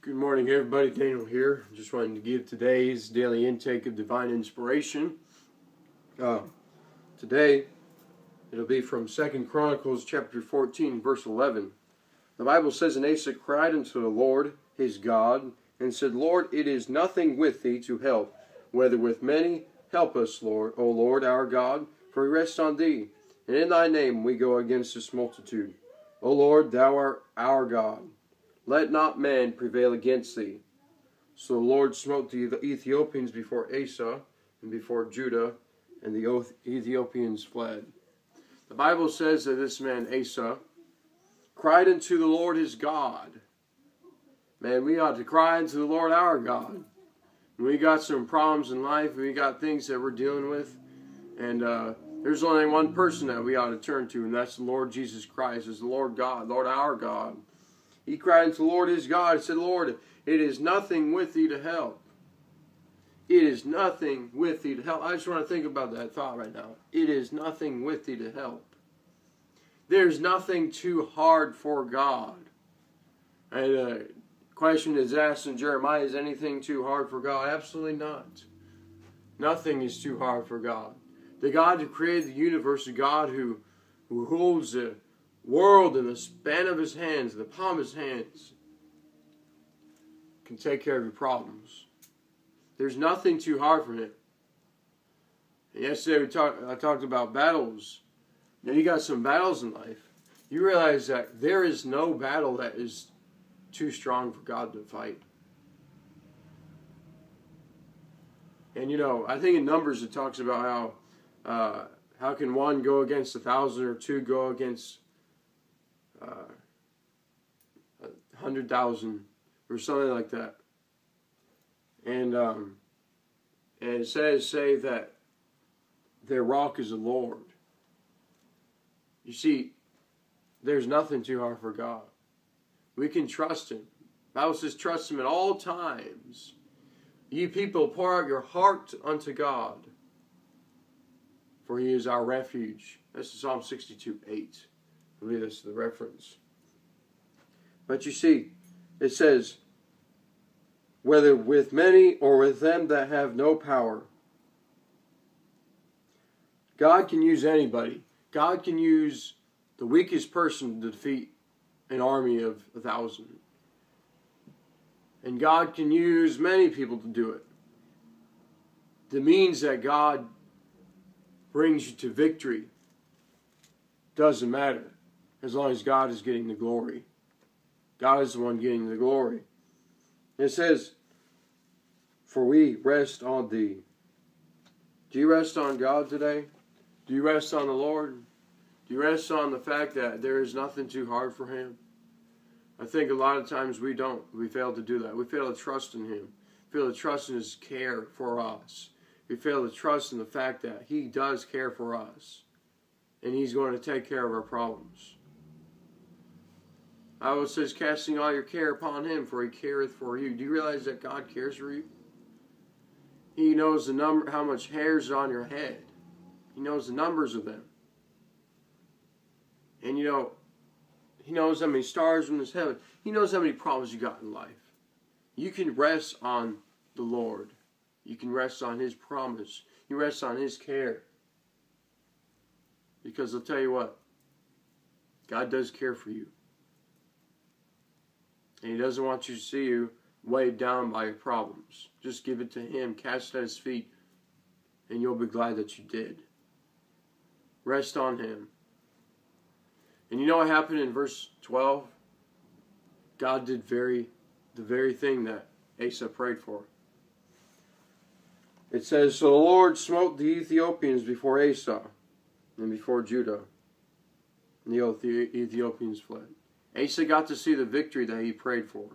Good morning, everybody. Daniel here. Just wanted to give today's daily intake of divine inspiration. Uh, today, it'll be from Second Chronicles chapter 14, verse 11. The Bible says, And Asa cried unto the Lord his God, and said, Lord, it is nothing with thee to help, whether with many, help us, Lord, O Lord our God, for we rest on thee, and in thy name we go against this multitude. O Lord, thou art our God. Let not man prevail against thee. So the Lord smote the Ethiopians before Asa and before Judah, and the Ethiopians fled. The Bible says that this man Asa cried unto the Lord his God. Man, we ought to cry unto the Lord our God. We got some problems in life, we got things that we're dealing with, and uh, there's only one person that we ought to turn to, and that's the Lord Jesus Christ, is the Lord God, Lord our God. He cried unto the Lord his God and said, Lord, it is nothing with thee to help. It is nothing with thee to help. I just want to think about that thought right now. It is nothing with thee to help. There's nothing too hard for God. And the question is asked in Jeremiah is anything too hard for God? Absolutely not. Nothing is too hard for God. The God who created the universe, the God who, who holds the world in the span of his hands, the palm of his hands, can take care of your problems. There's nothing too hard for him. And yesterday we talked I talked about battles. Now you got some battles in life. You realize that there is no battle that is too strong for God to fight. And you know, I think in Numbers it talks about how uh, how can one go against a thousand or two go against uh, hundred thousand or something like that. And um, and it says say that their rock is the Lord. You see, there's nothing too hard for God. We can trust Him. Bible says, trust Him at all times. You people, pour out your heart unto God, for He is our refuge. That's Psalm 62 8. I believe that's the reference. But you see, it says, whether with many or with them that have no power. God can use anybody. God can use the weakest person to defeat an army of a thousand. And God can use many people to do it. The means that God brings you to victory doesn't matter as long as God is getting the glory. God is the one getting the glory. It says, For we rest on thee. Do you rest on God today? Do you rest on the Lord? Do you rest on the fact that there is nothing too hard for Him? I think a lot of times we don't. We fail to do that. We fail to trust in Him. We fail to trust in His care for us. We fail to trust in the fact that He does care for us. And He's going to take care of our problems. I says, casting all your care upon him, for he careth for you. Do you realize that God cares for you? He knows the number, how much hairs on your head. He knows the numbers of them. And you know, he knows how many stars in this heaven. He knows how many problems you got in life. You can rest on the Lord. You can rest on his promise. You rest on his care. Because I'll tell you what, God does care for you. And He doesn't want you to see you weighed down by your problems. Just give it to Him, cast it at His feet, and you'll be glad that you did. Rest on Him. And you know what happened in verse 12? God did very the very thing that Asa prayed for. It says, So the Lord smote the Ethiopians before Asa and before Judah, and the Ethiopians fled. Asa got to see the victory that he prayed for.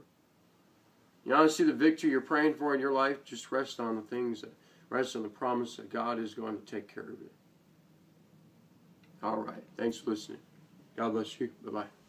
You want to see the victory you're praying for in your life? Just rest on the things that rest on the promise that God is going to take care of it. All right. Thanks for listening. God bless you. Bye bye.